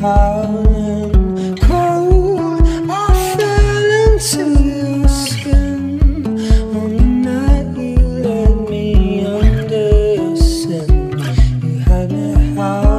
howling cold I fell into your skin. On the night you let me understand You had me howling